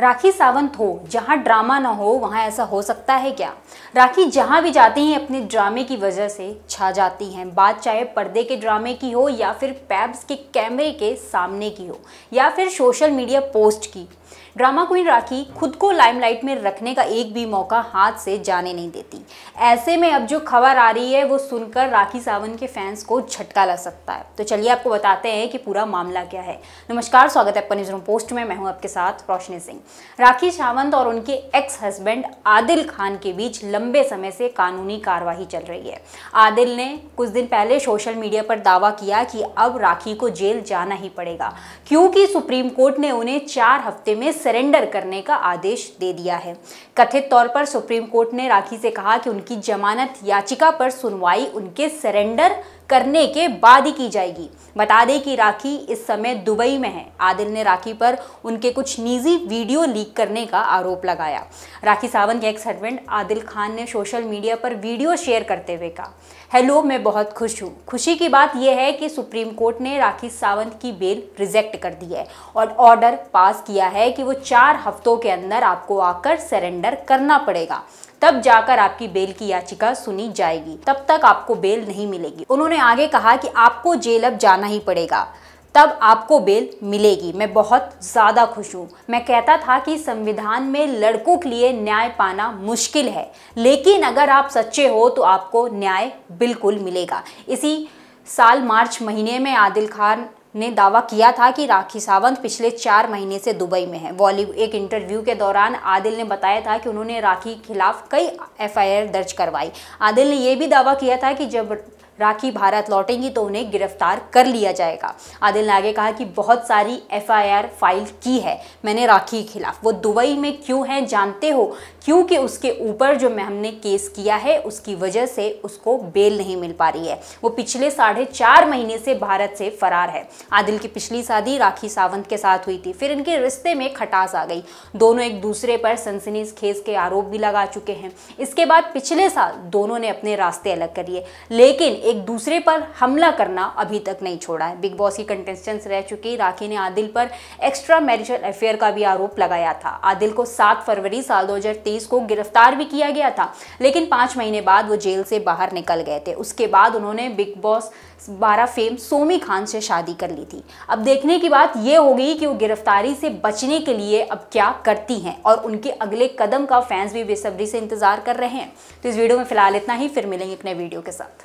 राखी सावंत हो, जहाँ ड्रामा ना हो, वहाँ ऐसा हो सकता है क्या? राखी जहाँ भी जाती हैं, अपने ड्रामे की वजह से छा जाती हैं। बात चाहे पर्दे के ड्रामे की हो, या फिर पैब्स के कैमरे के सामने की हो, या फिर सोशल मीडिया पोस्ट की। ड्रामा क्वीन राखी खुद को लाइमलाइट में रखने का एक भी मौका हाथ से जाने नहीं देती। ऐसे में अब जो खबर आ रही है, वो सुनकर राखी सावंत के फैंस को झटका लग सकता है। तो चलिए आपको बताते हैं कि पूरा मामला क्या है। नमस्कार, स्वागत है आपका न्यूज़ पोस्ट में। मैं हूँ आपके साथ रोशनी सिंह। राखी सावंत और उनके एक्स हस्बैंड आदिल खान के बीच लंबे समय से कानूनी कार्यवाही चल रही है। आदिल ने कुछ दिन पहले सोशल मीडिया पर दावा किया कि अब राखी को जेल जाना ही पड़ेगा, क्योंकि सुप्रीम कोर्ट ने उन्हें चार हफ़्ते में सरेंडर करने का आदेश दे दिया है। कथित तौर पर सुप्रीम कोर्ट ने राखी से कहा कि उनकी जमानत याचिका पर सुनवाई, उनके सरेंडर करने के बाद ही की जाएगी। बता दें कि राखी इस समय दुबई में है। आदिल ने राखी पर उनके कुछ निजी वीडियो लीक करने का आरोप लगाया। राखी सावंत के एक्स हस्बैंड आदिल खान ने सोशल मीडिया पर वीडियो शेयर करते हुए कहा, हेलो, मैं बहुत खुश हूँ। खुशी की बात यह है कि सुप्रीम कोर्ट ने राखी सावंत की बेल रिजेक्ट कर दी है और ऑर्डर पास किया है कि वो चार हफ्तों के अंदर आपको आकर सरेंडर करना पड़ेगा। तब जाकर आपकी बेल की याचिका सुनी जाएगी। तब तक आपको बेल नहीं मिलेगी। उन्होंने आगे कहा कि आपको जेल अब जाना ही पड़ेगा। तब आपको बेल मिलेगी। मैं बहुत ज़्यादा खुश हूँ। मैं कहता था कि संविधान में लड़कों के लिए न्याय पाना मुश्किल है। लेकिन अगर आप सच्चे हो तो आपको न्याय बिल्कुल मिलेगा। इसी साल मार्च महीने में आदिल खान ने दावा किया था कि राखी सावंत पिछले चार महीने से दुबई में है। बॉलीवुड एक इंटरव्यू के दौरान आदिल ने बताया था कि उन्होंने राखी के खिलाफ कई एफआईआर दर्ज करवाई। आदिल ने यह भी दावा किया था कि जब राखी भारत लौटेंगी तो उन्हें गिरफ़्तार कर लिया जाएगा। आदिल ने आगे कहा कि बहुत सारी एफआईआर फ़ाइल की है, मैंने राखी के खिलाफ। वो दुबई में क्यों है, जानते हो? क्योंकि उसके ऊपर जो मैं हमने केस किया है, उसकी वजह से उसको बेल नहीं मिल पा रही है। वो पिछले साढ़े चार महीने से भारत से फरार है। आदिल की पिछली शादी राखी सावंत के साथ हुई थी। फिर इनके रिश्ते में खटास आ गई। दोनों एक दूसरे पर सनसनी खेस के आरोप भी लगा चुके हैं। इसके बाद पिछले साल दोनों ने अपने रास्ते अलग कर लिए। लेकिन एक दूसरे पर हमला करना अभी तक नहीं छोड़ा है। बिग बॉस की कंटेस्टेंट्स रह चुकी राखी ने आदिल पर एक्स्ट्रा मैरिजल अफेयर का भी आरोप लगाया था। आदिल को 7 फरवरी साल 2023 को गिरफ़्तार भी किया गया था, लेकिन पाँच महीने बाद वो जेल से बाहर निकल गए थे। उसके बाद उन्होंने बिग बॉस बारह फेम सोमी खान से शादी कर ली थी। अब देखने की बात यह होगी कि वो गिरफ्तारी से बचने के लिए अब क्या करती हैं और उनके अगले कदम का फैंस भी बेसब्री से इंतज़ार कर रहे हैं। तो इस वीडियो में फ़िलहाल इतना ही, फिर मिलेंगे अपने वीडियो के साथ।